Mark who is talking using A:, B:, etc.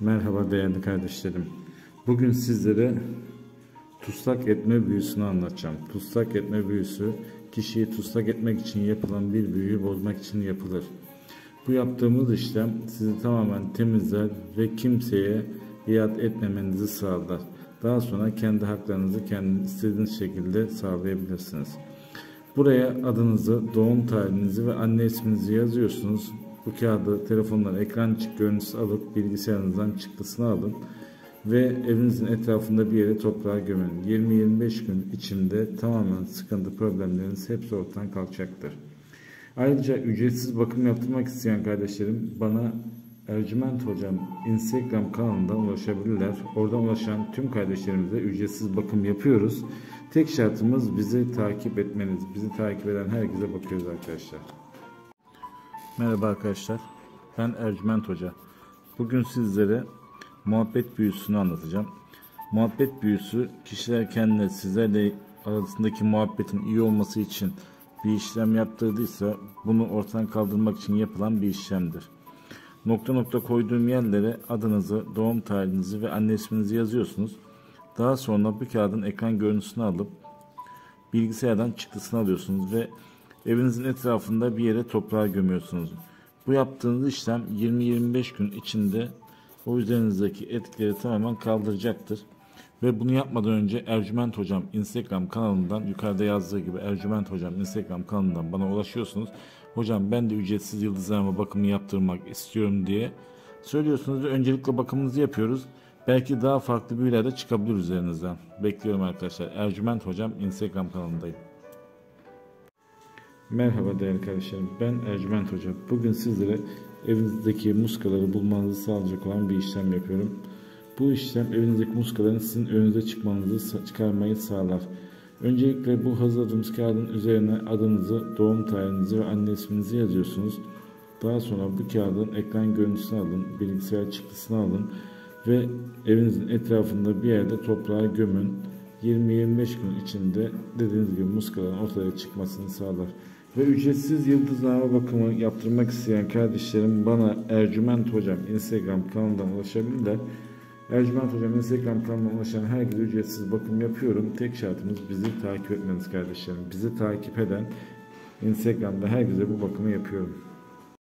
A: Merhaba değerli kardeşlerim. Bugün sizlere tuslak etme büyüsünü anlatacağım. Tuslak etme büyüsü kişiyi tuslak etmek için yapılan bir büyüyü bozmak için yapılır. Bu yaptığımız işlem sizi tamamen temizler ve kimseye iade etmemenizi sağlar. Daha sonra kendi haklarınızı kendi istediğiniz şekilde sağlayabilirsiniz. Buraya adınızı, doğum tarihinizi ve anne isminizi yazıyorsunuz. Bu kağıdı telefondan ekran çık görüntüsü alıp bilgisayarınızdan çıktısını alın ve evinizin etrafında bir yere toprağa gömün. 20-25 gün içinde tamamen sıkıntı problemleriniz hepsi ortadan kalkacaktır. Ayrıca ücretsiz bakım yaptırmak isteyen kardeşlerim bana Ercüment Hocam Instagram kanalından ulaşabilirler. Oradan ulaşan tüm kardeşlerimize ücretsiz bakım yapıyoruz. Tek şartımız bizi takip etmeniz. Bizi takip eden herkese bakıyoruz arkadaşlar. Merhaba arkadaşlar. Ben Ercüment Hoca. Bugün sizlere muhabbet büyüsünü anlatacağım. Muhabbet büyüsü kişiler kendine sizlerle arasındaki muhabbetin iyi olması için bir işlem yaptırdıysa bunu ortadan kaldırmak için yapılan bir işlemdir. Nokta nokta koyduğum yerlere adınızı, doğum tarihinizi ve anne isminizi yazıyorsunuz. Daha sonra bu kağıdın ekran görüntüsünü alıp bilgisayardan çıktısını alıyorsunuz ve evinizin etrafında bir yere toprağa gömüyorsunuz. Bu yaptığınız işlem 20-25 gün içinde o üzerinizdeki etkileri tamamen kaldıracaktır. Ve bunu yapmadan önce Ercüment Hocam Instagram kanalından yukarıda yazdığı gibi Ercüment Hocam Instagram kanalından bana ulaşıyorsunuz. Hocam ben de ücretsiz yıldızlarıma bakımı yaptırmak istiyorum diye söylüyorsunuz ve öncelikle bakımınızı yapıyoruz. Belki daha farklı büyüler de çıkabilir üzerinizden. Bekliyorum arkadaşlar. Ercüment Hocam Instagram kanalındayım. Merhaba değerli kardeşlerim. Ben Ercüment Hoca. Bugün sizlere evinizdeki muskaları bulmanızı sağlayacak olan bir işlem yapıyorum. Bu işlem evinizdeki muskaların sizin önünüze çıkmanızı çıkarmayı sağlar. Öncelikle bu hazırladığımız kağıdın üzerine adınızı, doğum tarihinizi ve anne isminizi yazıyorsunuz. Daha sonra bu kağıdın ekran görüntüsünü alın, bilgisayar çıktısını alın ve evinizin etrafında bir yerde toprağa gömün. 20-25 gün içinde dediğiniz gibi muskaların ortaya çıkmasını sağlar. Ve ücretsiz yıldızlama bakımı yaptırmak isteyen kardeşlerim bana Ercüment Hocam Instagram kanalından ulaşabilirler. Ercüment Hocam Instagram kanalına ulaşan herkese ücretsiz bakım yapıyorum. Tek şartımız bizi takip etmeniz kardeşlerim. Bizi takip eden Instagram'da herkese bu bakımı yapıyorum.